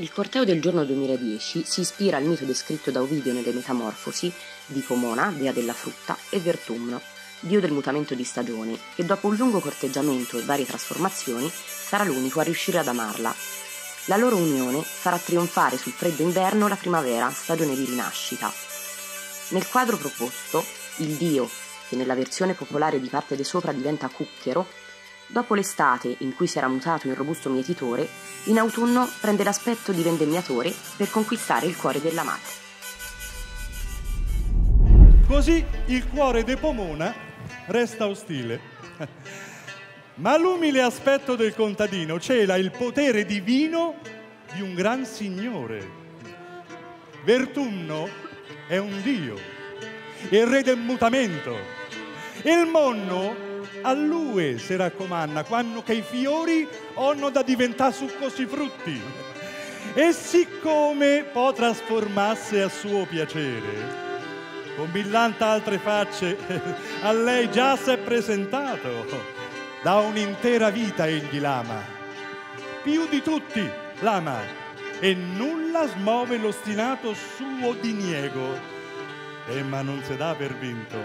Il corteo del giorno 2010 si ispira al mito descritto da Ovidio nelle Metamorfosi di Pomona, dea della frutta, e Vertumno, dio del mutamento di stagioni, che dopo un lungo corteggiamento e varie trasformazioni sarà l'unico a riuscire ad amarla. La loro unione farà trionfare sul freddo inverno la primavera, stagione di rinascita. Nel quadro proposto, il dio, che nella versione popolare di parte de sopra diventa cucchero, dopo l'estate in cui si era mutato in robusto mietitore, in autunno prende l'aspetto di vendemmiatore per conquistare il cuore dell'amata. Così il cuore de Pomona resta ostile. Ma l'umile aspetto del contadino cela il potere divino di un gran signore. Vertunno è un dio, il re del mutamento. Il monno a lui si raccomanda quando che i fiori hanno da diventare succosi frutti. E siccome può trasformarsi a suo piacere, con millanta altre facce, a lei già si è presentato. Da un'intera vita egli l'ama, più di tutti l'ama, e nulla smuove l'ostinato suo diniego. E ma non si dà per vinto,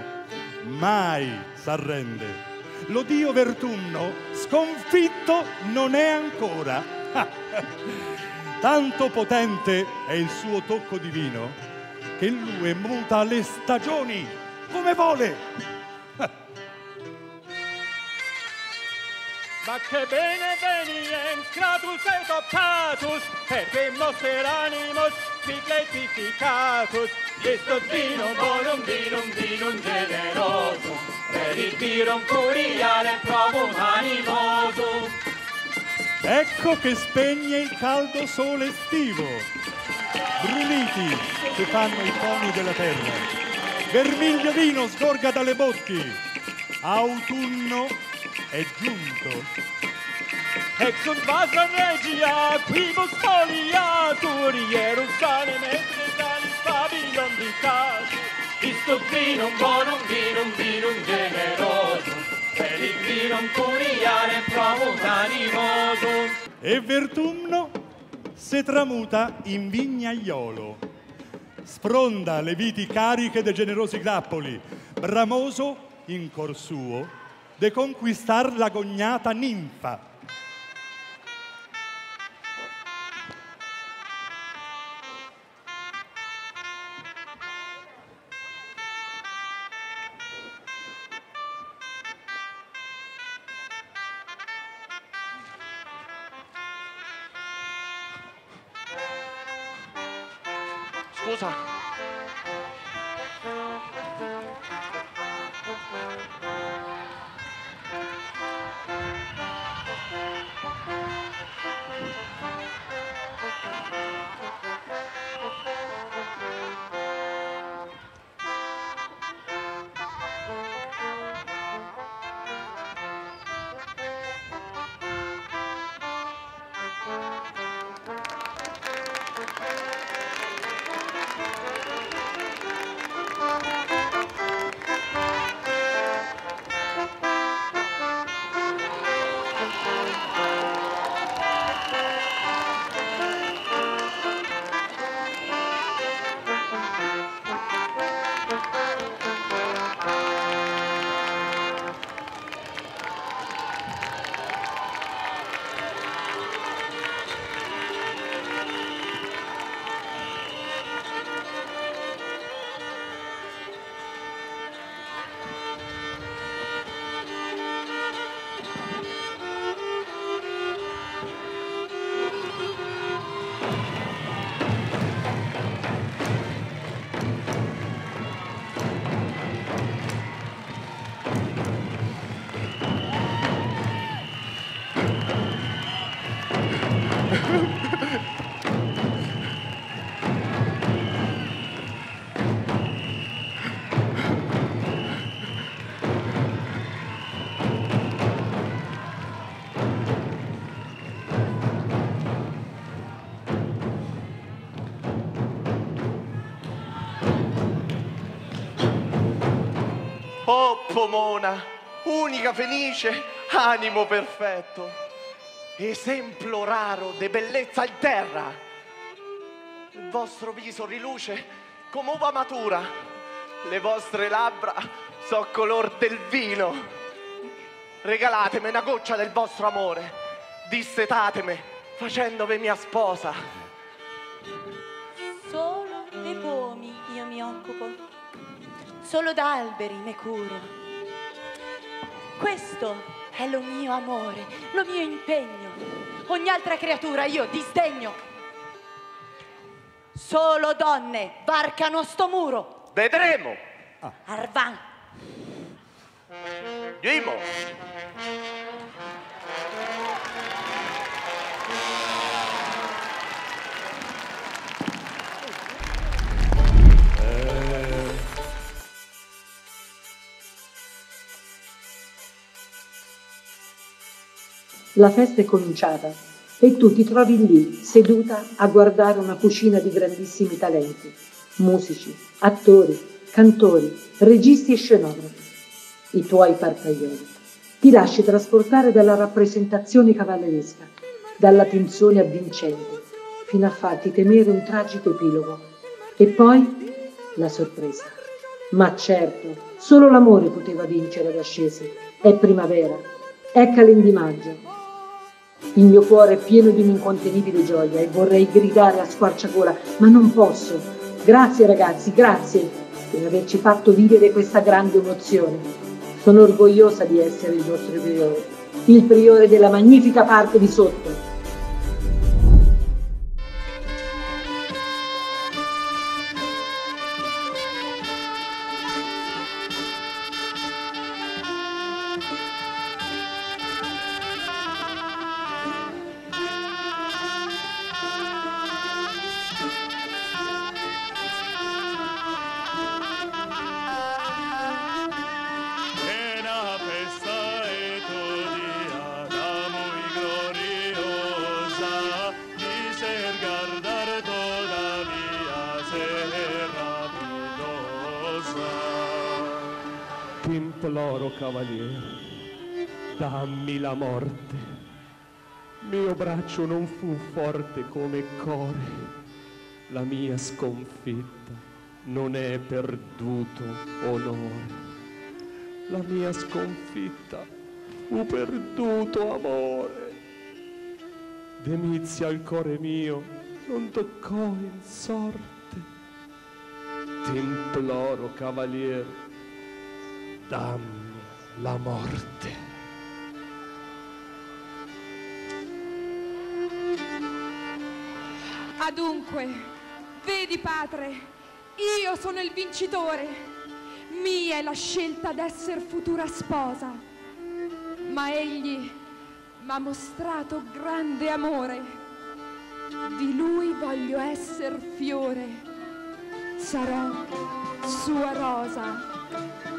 mai s'arrende. Lo Dio Vertunno, sconfitto non è ancora. Tanto potente è il suo tocco divino che lui muta le stagioni come vuole. Ma che bene venien creatus et optatus, perché moster animos figletificatus, Isto vinum bonum vinum vinum generosum, per il virum curiale provum animosum. Ecco che spegne il caldo sole estivo, bruniti che fanno i poni della terra. Vermiglio vino sgorga dalle botti. Autunno è giunto. Ex sunt vasa regia, quibus foliatur, Ierusalem et Gesalis Babylon dicatu. Isto vinum bonum vinum il vinum curiare provum animosum. E Vertumno se tramuta in vignaiolo. Sfronda le viti cariche de generosi grappoli, bramoso in cor suo, de conquistar la gognata ninfa. Oh Pomona, unica felice, animo perfetto, esempio raro de bellezza in terra, Il vostro viso riluce come uva matura. Le vostre labbra so color del vino. Regalatemi una goccia del vostro amore. Dissetatemi facendovi mia sposa. Solo dei pomi io mi occupo, solo d'alberi me curo. Questo è lo mio amore, lo mio impegno. Ogni altra creatura io disdegno. Solo donne varcano sto muro. Vedremo. Arvan, Dimo. La festa è cominciata e tu ti trovi lì, seduta a guardare una cucina di grandissimi talenti, musici, attori, cantori, registi e scenografi, i tuoi partaglioni. Ti lasci trasportare dalla rappresentazione cavalleresca, dalla tensione avvincente, fino a farti temere un tragico epilogo. E poi la sorpresa. Ma certo, solo l'amore poteva vincere ad Ascesi. È primavera, è calendimaggio, il mio cuore è pieno di un'incontenibile gioia e vorrei gridare a squarciagola, ma non posso. Grazie ragazzi, grazie per averci fatto vivere questa grande emozione. Sono orgogliosa di essere il vostro priore, il priore della magnifica parte di sotto. Imploro, cavaliere, dammi la morte. Mio braccio non fu forte come core, la mia sconfitta non è perduto onore. La mia sconfitta fu perduto amore. Demizia al cuore mio non toccò in sorte. Ti imploro, cavaliere, dammi la morte. Adunque, vedi padre, io sono il vincitore. Mia è la scelta d'esser futura sposa. Ma egli m'ha mostrato grande amore. Di lui voglio esser fiore. Sarò sua rosa.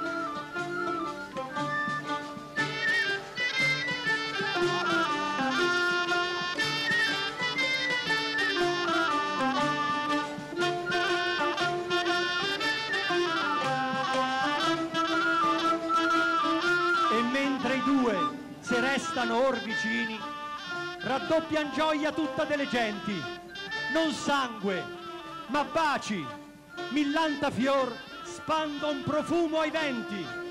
Or vicini, raddoppian gioia tutta delle genti. Non sangue, ma baci, millanta fior spandon profumo ai venti.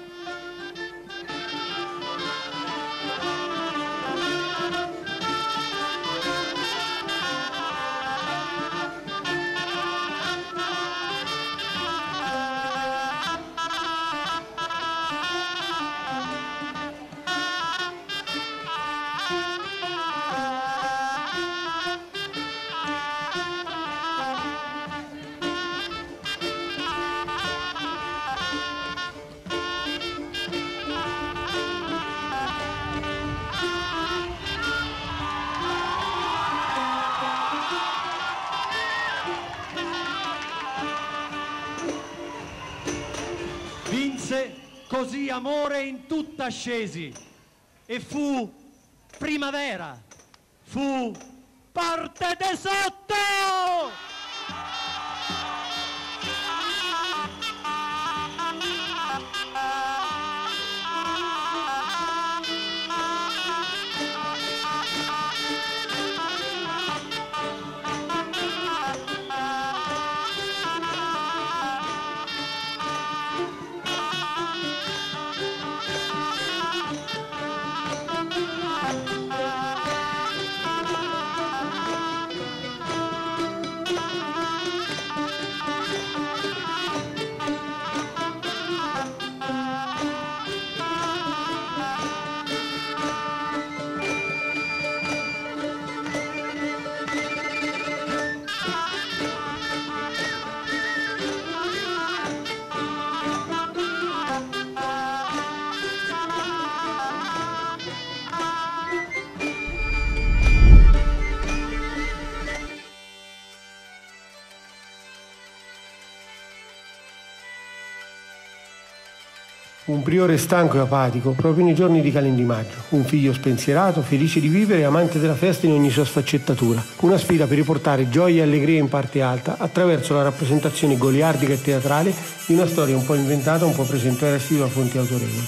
Così amore in tutta Scesi e fu primavera, fu parte de sotto! Un priore stanco e apatico proprio nei giorni di Calendimaggio. Un figlio spensierato, felice di vivere e amante della festa in ogni sua sfaccettatura. Una sfida per riportare gioia e allegria in parte alta attraverso la rappresentazione goliardica e teatrale di una storia un po' inventata, un po' presente ai resti da fonti autorevoli.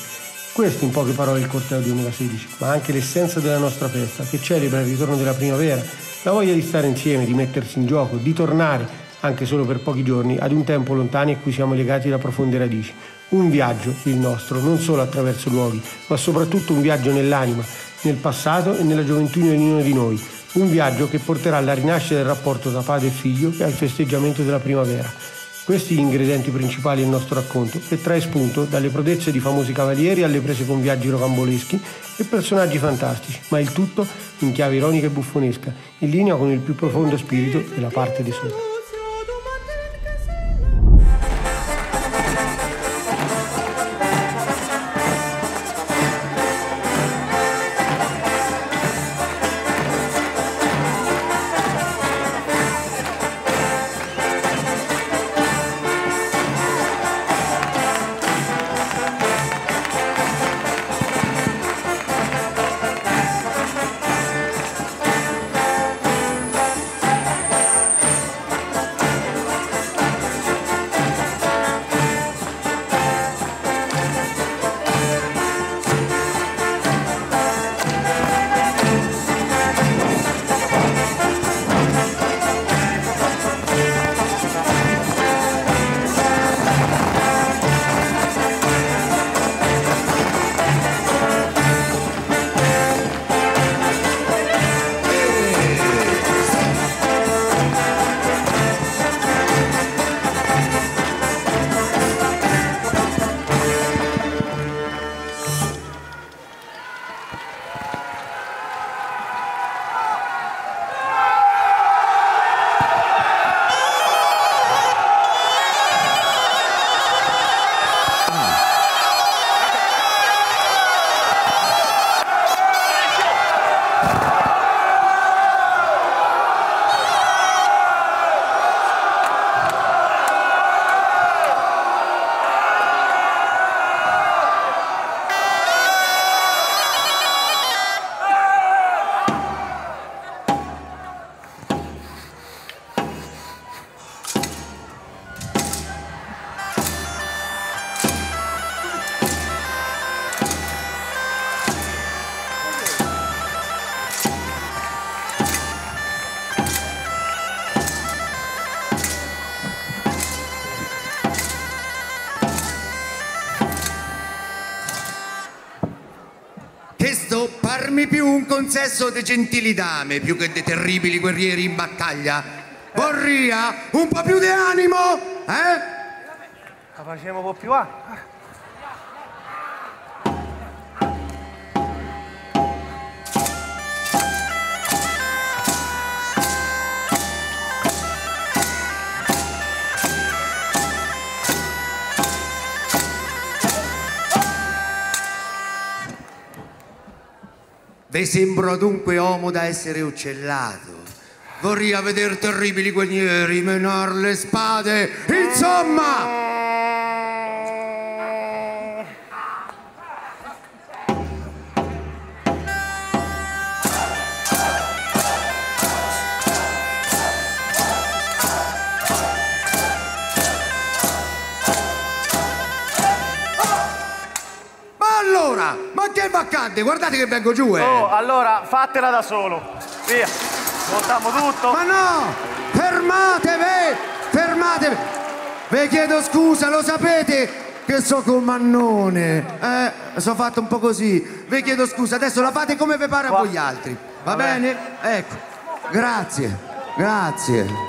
Questo in poche parole è il Corteo 2016, ma anche l'essenza della nostra festa, che celebra il ritorno della primavera, la voglia di stare insieme, di mettersi in gioco, di tornare, anche solo per pochi giorni, ad un tempo lontano a cui siamo legati da profonde radici. Un viaggio, il nostro, non solo attraverso luoghi, ma soprattutto un viaggio nell'anima, nel passato e nella gioventù di ognuno di noi. Un viaggio che porterà alla rinascita del rapporto tra padre e figlio e al festeggiamento della primavera. Questi gli ingredienti principali del nostro racconto, che trae spunto dalle prodezze di famosi cavalieri alle prese con viaggi rocamboleschi e personaggi fantastici, ma il tutto in chiave ironica e buffonesca, in linea con il più profondo spirito della parte di sopra. Consesso de gentili dame più che de terribili guerrieri in battaglia. Vorria un po' più di animo, eh? La facciamo un po' più a. Ve sembro dunque uomo da essere uccellato. Vorria veder terribili guerrieri menar le spade. Insomma! Vaccante? Guardate che vengo giù, eh! Oh, allora fatela da solo. Via. Montiamo tutto. Ma no! Fermatevi! Fermatevi! Vi chiedo scusa, lo sapete che so con Mannone. Eh, sono fatto un po' così. Vi chiedo scusa, adesso la fate come vi pare a voi altri. Va Va bene. bene? Ecco. Grazie. Grazie.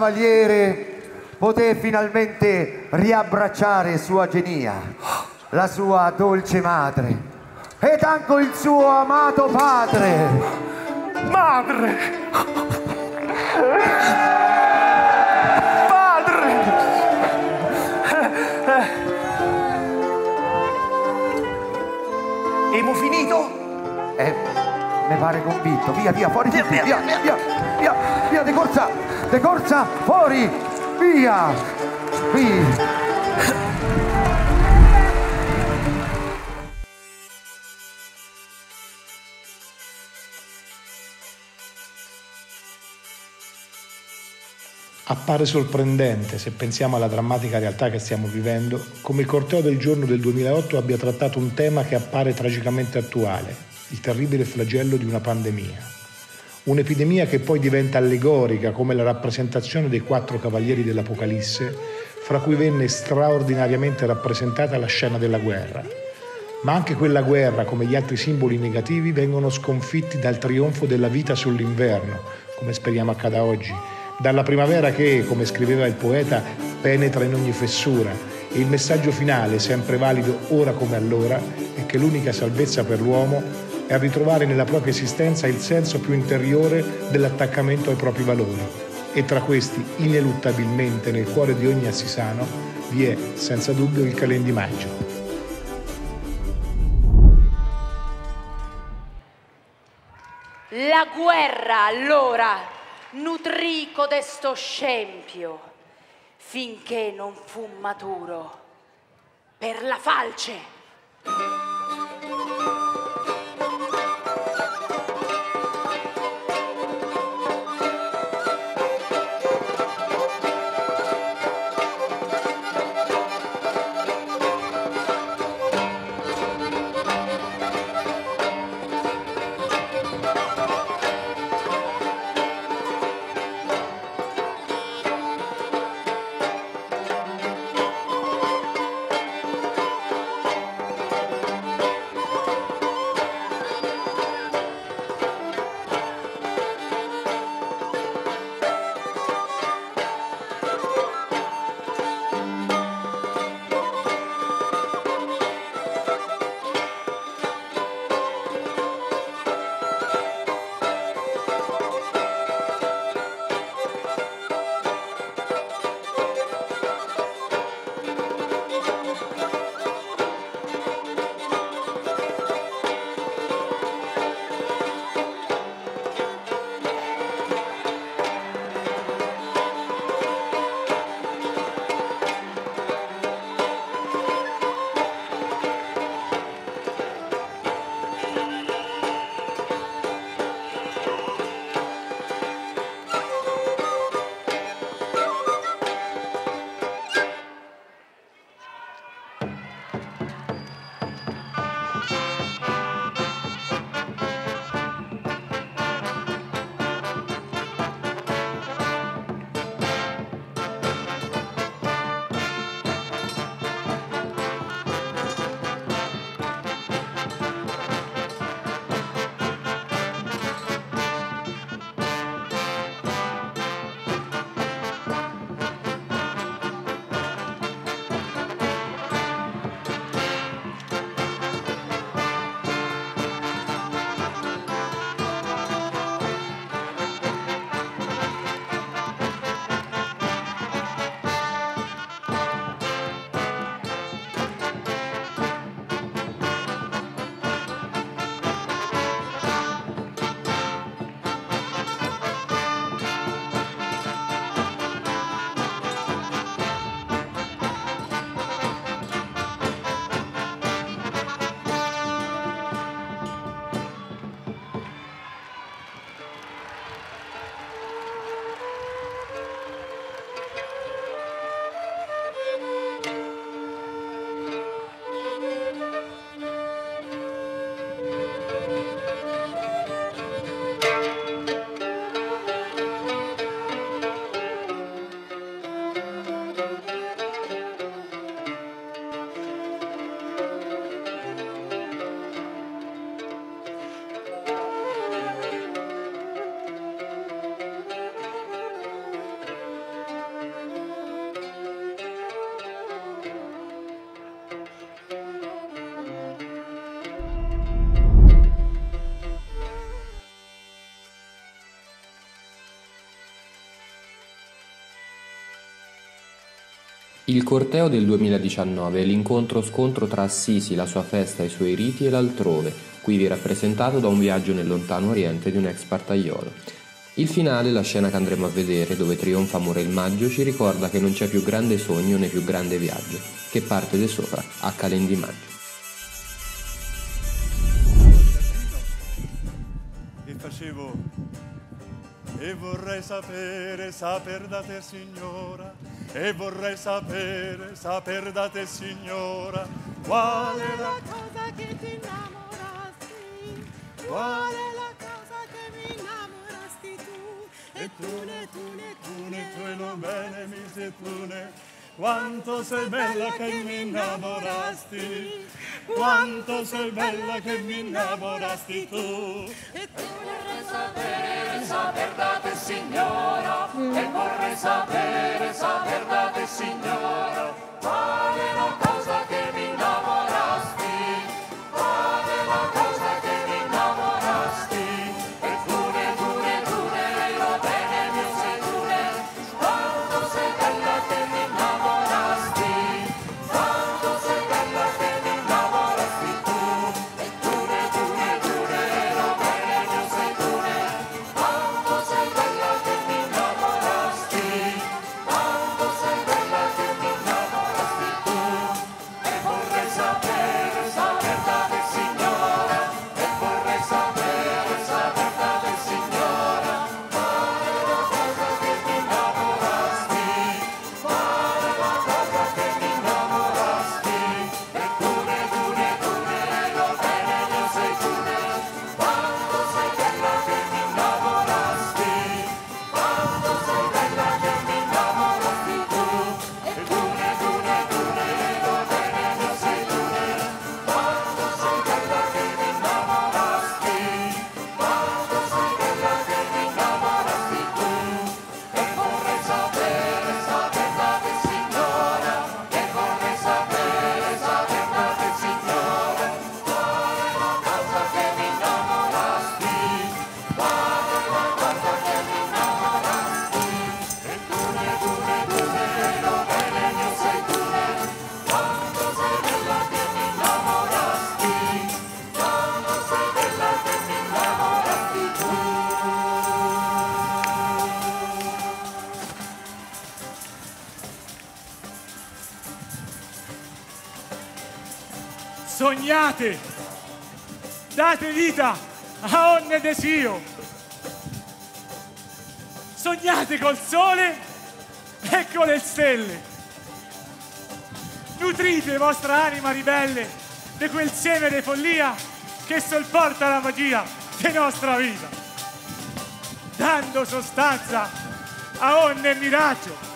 Cavaliere poté finalmente riabbracciare sua genia, la sua dolce madre ed anche il suo amato padre. Madre! Padre! Abbiamo finito? Eh, mi pare convinto. Via, via, fuori tutti. Via, via, via, via, via, di corsa, di corsa, fuori, via, via. Appare sorprendente, se pensiamo alla drammatica realtà che stiamo vivendo, come il corteo del giorno del 2008 abbia trattato un tema che appare tragicamente attuale, il terribile flagello di una pandemia. Un'epidemia che poi diventa allegorica come la rappresentazione dei quattro cavalieri dell'Apocalisse, fra cui venne straordinariamente rappresentata la scena della guerra. Ma anche quella guerra, come gli altri simboli negativi, vengono sconfitti dal trionfo della vita sull'inverno, come speriamo accada oggi, dalla primavera che, come scriveva il poeta, penetra in ogni fessura e il messaggio finale, sempre valido ora come allora, è che l'unica salvezza per l'uomo è ritrovare nella propria esistenza il senso più interiore dell'attaccamento ai propri valori. E tra questi, ineluttabilmente nel cuore di ogni assisano, vi è senza dubbio il calendimaggio. La guerra allora nutrì codesto scempio finché non fu maturo per la falce. Il corteo del 2019 è l'incontro-scontro tra Assisi, la sua festa, i suoi riti e l'altrove, quivi rappresentato da un viaggio nel lontano oriente di un ex partaiolo. Il finale, la scena che andremo a vedere, dove trionfa Amore il Maggio, ci ricorda che non c'è più grande sogno né più grande viaggio, che parte di sopra a Calendi Maggio. e facevo e vorrei sapere, saper da te signora, e vorrei sapere, saper da te signora, qual è la cosa che ti innamorasti? Qual è la cosa che mi innamorasti tu? e tu ne tu ne tu ne tu e non bene mi sei tu ne quanto sei bella che mi innamorasti, quanto sei bella che mi innamorasti tu. E tu vorrei sapere, saper da te signora, e vorrei sapere, Sognate, date vita a ogni desio. Sognate col sole e con le stelle. Nutrite vostra anima ribelle di quel seme di follia che sopporta la magia di nostra vita, dando sostanza a ogni miraggio.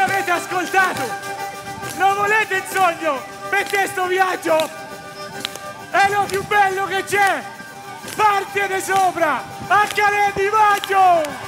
Avete ascoltato, lo volete il sogno per questo viaggio? È lo più bello che c'è! Parte di sopra, a Calais di Maggio!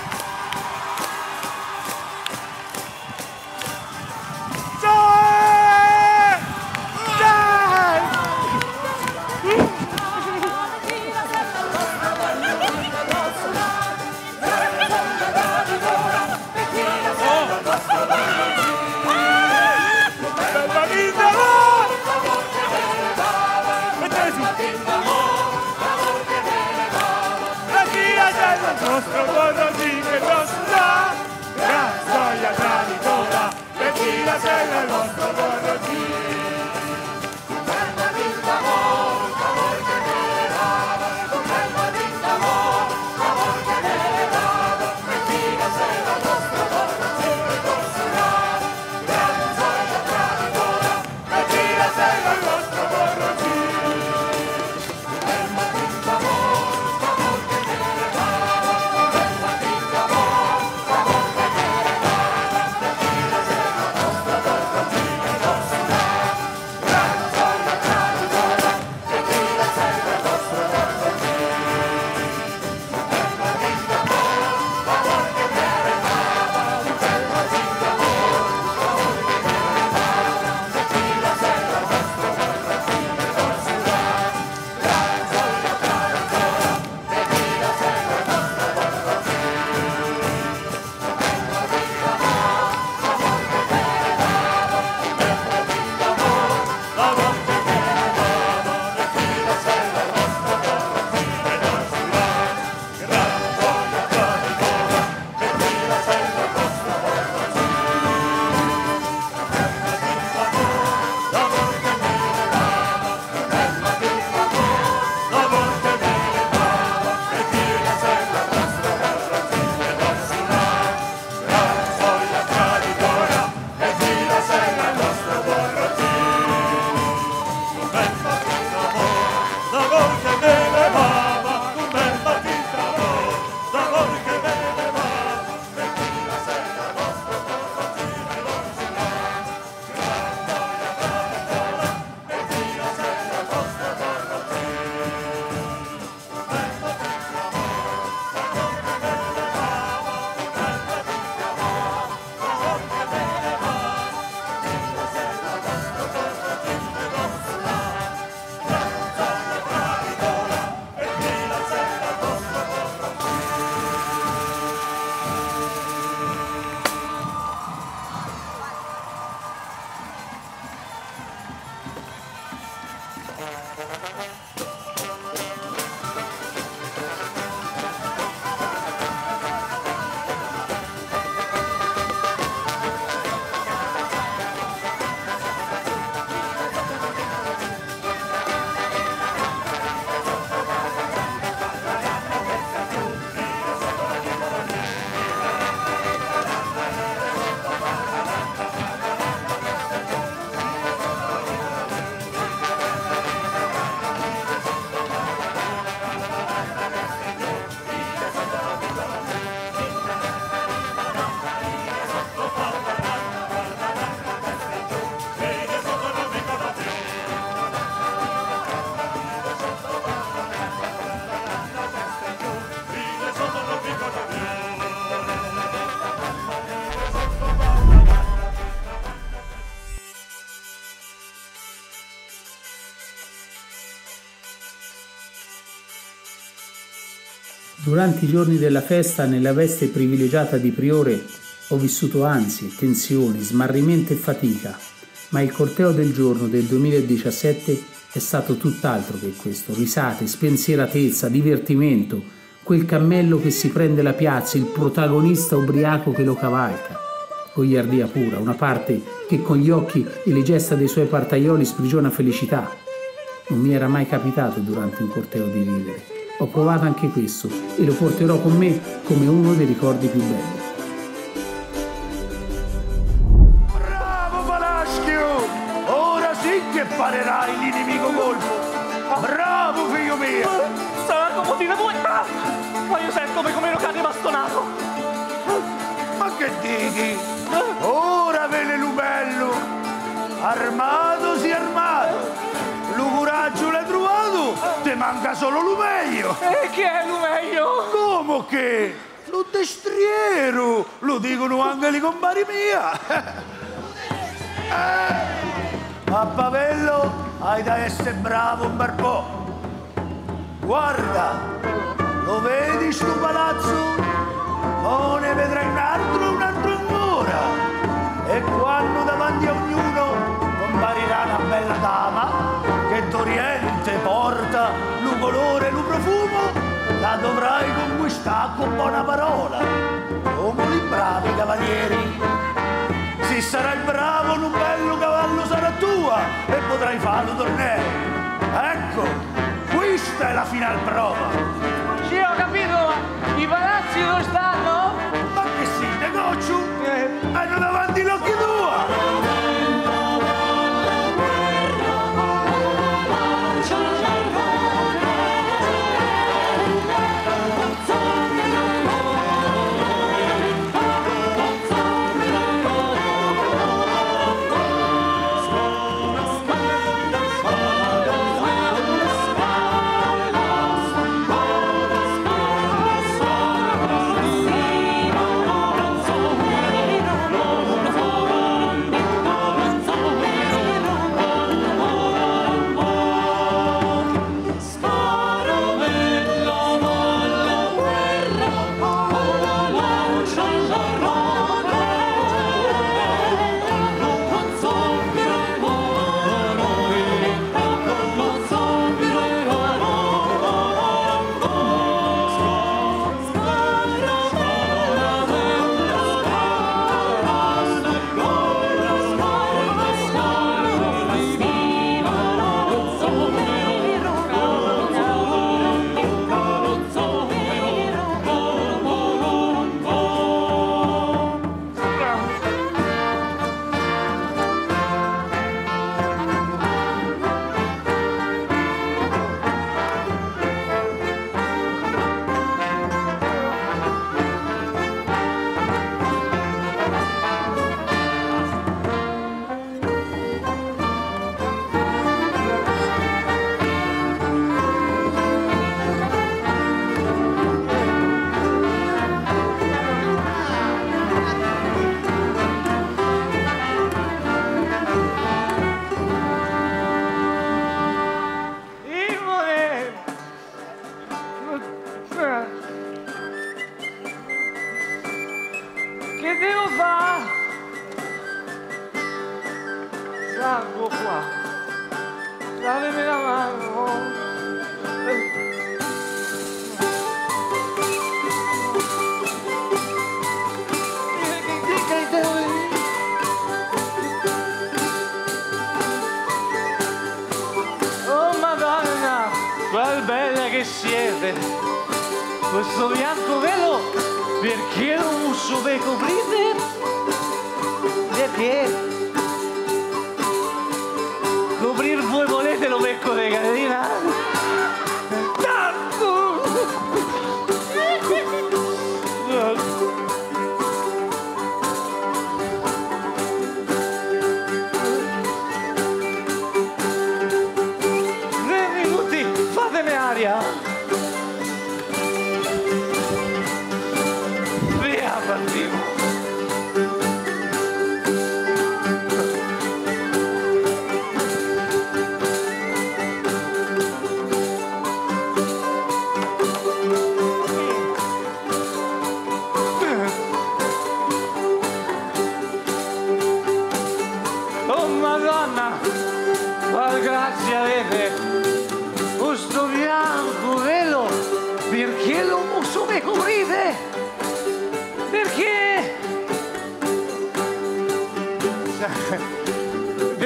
Durante i giorni della festa, nella veste privilegiata di priore, ho vissuto ansie, tensioni, smarrimento e fatica, ma il corteo del giorno del 2017 è stato tutt'altro che questo. Risate, spensieratezza, divertimento, quel cammello che si prende la piazza, il protagonista ubriaco che lo cavalca. Gogliardia pura, una parte che con gli occhi e le gesta dei suoi partaioli sprigiona felicità. Non mi era mai capitato durante un corteo di ridere. Ho provato anche questo e lo porterò con me come uno dei ricordi più belli. Bravo Palaschio! Ora sì che parerai l'inimico colpo! Bravo figlio mio! Sarà comodino tu! Ah! Ma io sento come come lo cade bastonato! Ma che dici? Ora vele l'ubello! Armato si armato! L'hai trovato! Te manca solo l'umeglio! E chi è l'umeglio? Come che? Lo destriero! Lo dicono anche le compari mia! Eh, a Pavello hai da essere bravo un bel po'! Guarda! Lo vedi sto palazzo? O ne vedrai un altro, un altro ancora! E quando davanti a ognuno comparirà una bella dama che d'Oriente porta colore e lo profumo, la dovrai conquistare con buona parola, come i bravi cavalieri. Se sarai bravo, un bello cavallo sarà tua e potrai farlo tornare. Ecco, questa è la final prova. Siete! Questo bianco velo perché lo uso per coprite? Perché?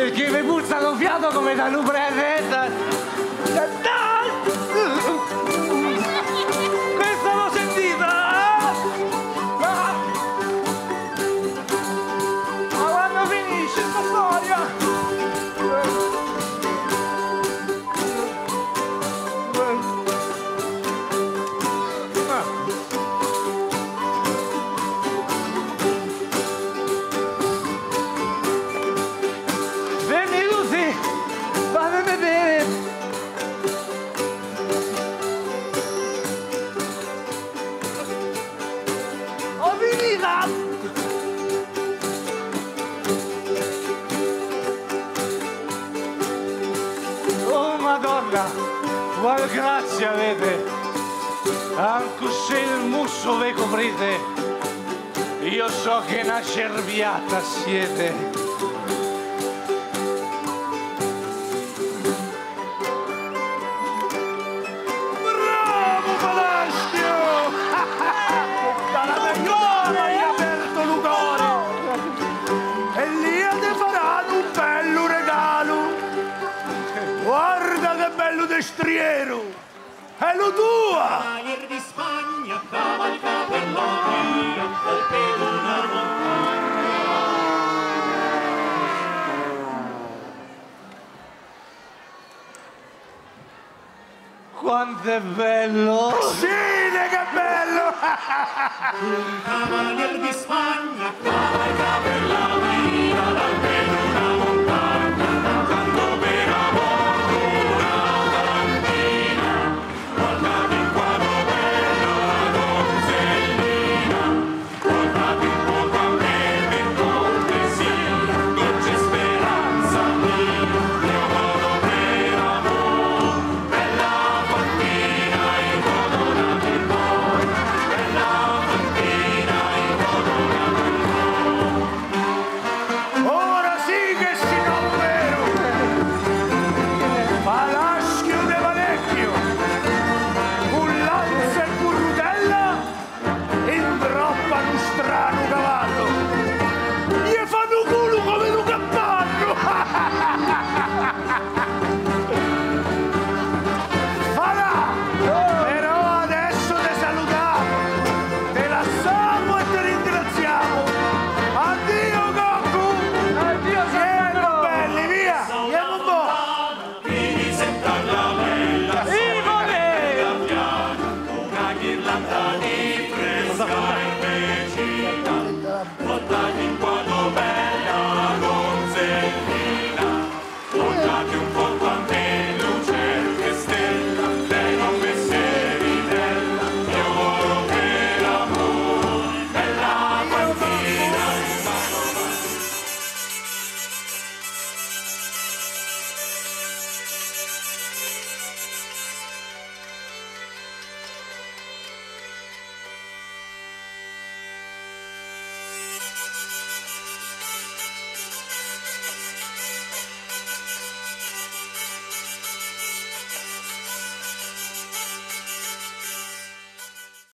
Perché mi puzza lo fiato come da lubretta. Il musso ve coprite, io so che una cerviata siete. Bravo Palacio! Dalla vergogna hai aperto l'ugore! E lì ti faranno un bello regalo! Guarda che bello destriero! È lo tua! Cavalier di Spagna, cavalca per la via, al piede una montagna. Quanto è bello! Sì, che bello! Cavalier di Spagna, cavalca per la via, dal 감사합 니.